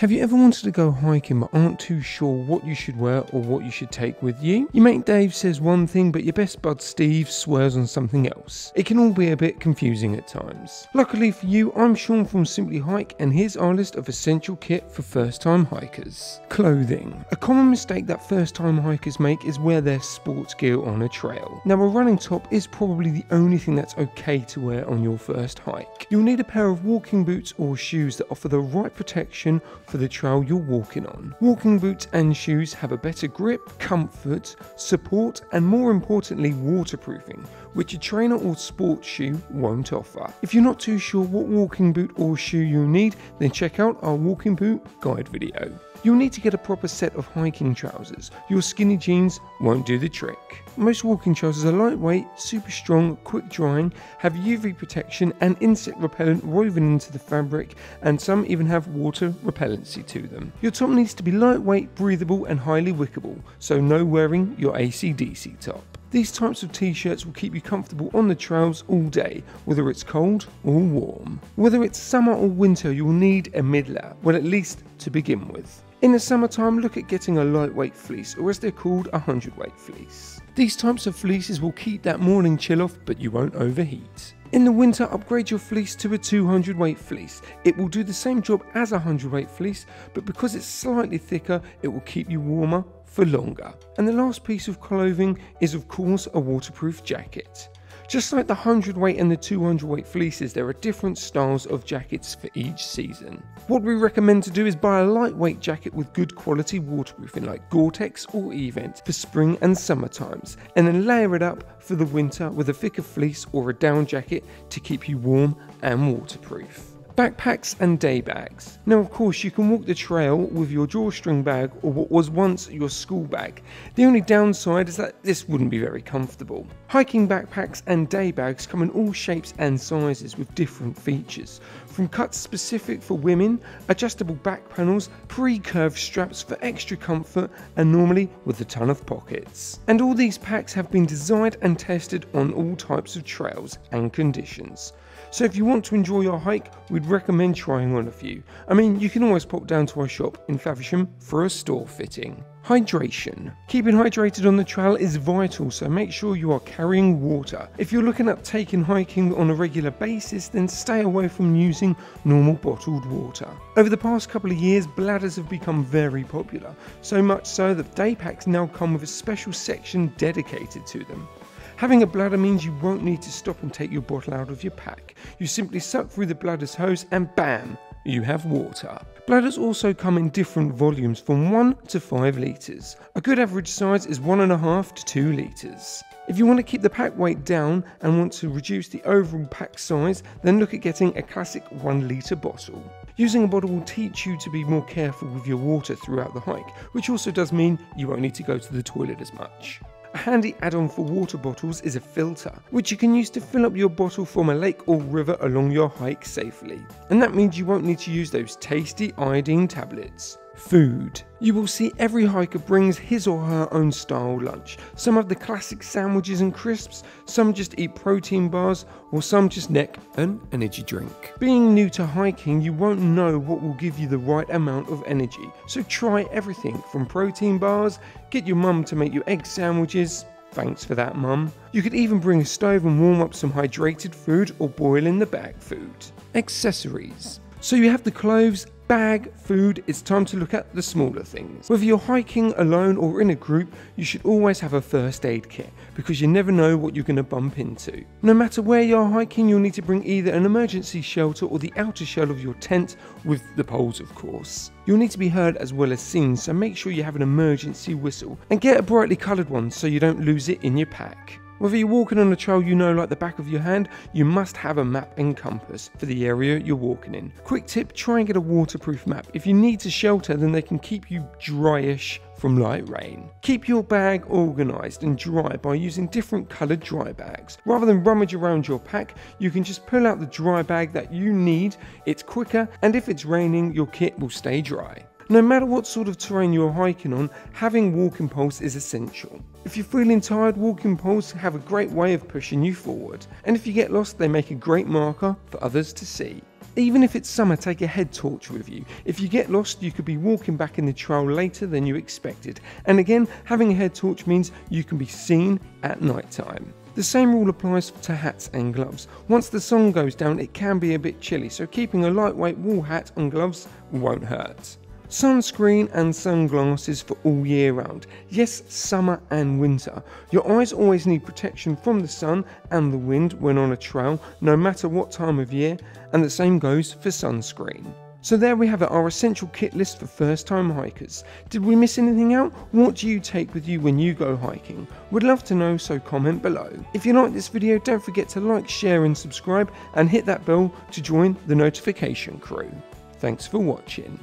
Have you ever wanted to go hiking but aren't too sure what you should wear or what you should take with you? Your mate Dave says one thing but your best bud Steve swears on something else. It can all be a bit confusing at times. Luckily for you, I'm Shaun from Simply Hike and here's our list of essential kit for first time hikers. Clothing. A common mistake that first time hikers make is wear their sports gear on a trail. Now a running top is probably the only thing that's okay to wear on your first hike. You'll need a pair of walking boots or shoes that offer the right protection for the trail you're walking on. Walking boots and shoes have a better grip, comfort, support, and more importantly, waterproofing, which a trainer or sports shoe won't offer. If you're not too sure what walking boot or shoe you'll need, then check out our walking boot guide video. You'll need to get a proper set of hiking trousers. Your skinny jeans won't do the trick. Most walking trousers are lightweight, super strong, quick drying, have UV protection and insect repellent woven into the fabric, and some even have water repellency to them. Your top needs to be lightweight, breathable, and highly wickable, so no wearing your AC/DC top. These types of t-shirts will keep you comfortable on the trails all day, whether it's cold or warm. Whether it's summer or winter, you'll need a mid-layer, well at least to begin with. In the summertime, look at getting a lightweight fleece, or as they're called, a hundredweight fleece. These types of fleeces will keep that morning chill off, but you won't overheat. In the winter, upgrade your fleece to a 200 weight fleece. It will do the same job as a 100 weight fleece, but because it's slightly thicker, it will keep you warmer for longer. And the last piece of clothing is, of course, a waterproof jacket. Just like the 100 weight and the 200 weight fleeces, there are different styles of jackets for each season. What we recommend to do is buy a lightweight jacket with good quality waterproofing like Gore-Tex or eVent for spring and summer times, and then layer it up for the winter with a thicker fleece or a down jacket to keep you warm and waterproof. Backpacks and day bags. Now, of course, you can walk the trail with your drawstring bag or what was once your school bag. The only downside is that this wouldn't be very comfortable. Hiking backpacks and day bags come in all shapes and sizes with different features. From cuts specific for women, adjustable back panels, pre curved straps for extra comfort, and normally with a ton of pockets. And all these packs have been designed and tested on all types of trails and conditions. So if you want to enjoy your hike, we'd recommend trying on a few. I mean, you can always pop down to our shop in Faversham for a store fitting. Hydration. Keeping hydrated on the trail is vital, so make sure you are carrying water. If you're looking at taking hiking on a regular basis, then stay away from using normal bottled water. Over the past couple of years, bladders have become very popular, so much so that day packs now come with a special section dedicated to them. Having a bladder means you won't need to stop and take your bottle out of your pack. You simply suck through the bladder's hose and bam, you have water. Bladders also come in different volumes from 1 to 5 litres. A good average size is 1.5 to 2 litres. If you want to keep the pack weight down and want to reduce the overall pack size, then look at getting a classic 1 litre bottle. Using a bottle will teach you to be more careful with your water throughout the hike, which also does mean you won't need to go to the toilet as much. A handy add-on for water bottles is a filter, which you can use to fill up your bottle from a lake or river along your hike safely. And that means you won't need to use those tasty iodine tablets. Food. You will see every hiker brings his or her own style lunch. Some have the classic sandwiches and crisps, some just eat protein bars, or some just neck an energy drink. Being new to hiking, you won't know what will give you the right amount of energy, so try everything from protein bars, get your mum to make you egg sandwiches, Thanks for that, mum. You could even bring a stove and warm up some hydrated food or boil in the bag food. Accessories. So you have the clothes, bag, food, it's time to look at the smaller things. Whether you're hiking alone or in a group, you should always have a first aid kit because you never know what you're going to bump into. No matter where you're hiking, you'll need to bring either an emergency shelter or the outer shell of your tent with the poles, of course. You'll need to be heard as well as seen, so make sure you have an emergency whistle and get a brightly coloured one so you don't lose it in your pack. Whether you're walking on a trail you know like the back of your hand, you must have a map and compass for the area you're walking in. Quick tip, try and get a waterproof map. If you need to shelter, then they can keep you dryish from light rain. Keep your bag organised and dry by using different coloured dry bags. Rather than rummage around your pack, you can just pull out the dry bag that you need, it's quicker, and if it's raining, your kit will stay dry. No matter what sort of terrain you're hiking on, having walking poles is essential. If you're feeling tired, walking poles have a great way of pushing you forward, and if you get lost, they make a great marker for others to see. Even if it's summer, take a head torch with you. If you get lost, you could be walking back in the trail later than you expected. And again, having a head torch means you can be seen at night time. The same rule applies to hats and gloves. Once the sun goes down, it can be a bit chilly, so keeping a lightweight wool hat and gloves won't hurt. Sunscreen and sunglasses for all year round. Yes, summer and winter. Your eyes always need protection from the sun and the wind when on a trail, no matter what time of year, and the same goes for sunscreen. So there we have it, our essential kit list for first time hikers. Did we miss anything out? What do you take with you when you go hiking? Would love to know, so comment below. If you like this video, don't forget to like, share and subscribe and hit that bell to join the notification crew. Thanks for watching.